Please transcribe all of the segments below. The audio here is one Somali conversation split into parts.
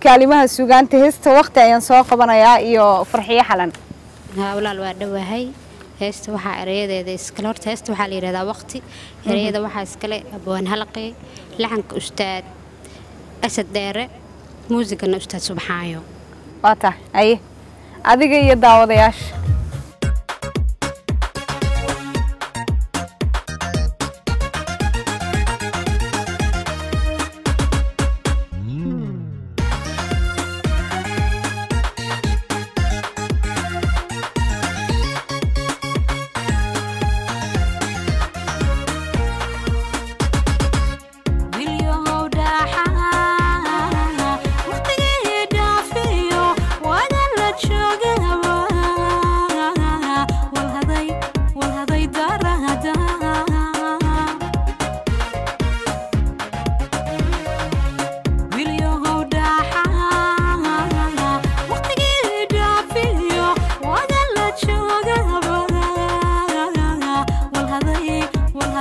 kaalimaha suugaanta heesta waqti ayaan soo qabanayaa iyo farxiyo xalan walaal waa dhowahay heesta waxaa erayadeeda iskale horta heesta waxaa la yidhahdaa waqti mhm. ereyada waxaa iskale abawaan halaqee laxanka ustaad asad dheere muusigana ustaad subxaayo waa tahay aye adiga iyo daawadayaasha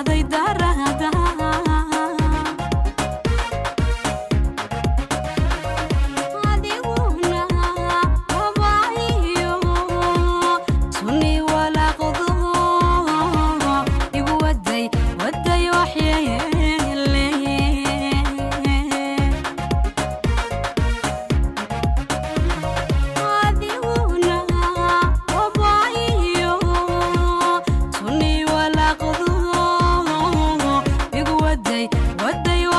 dai dai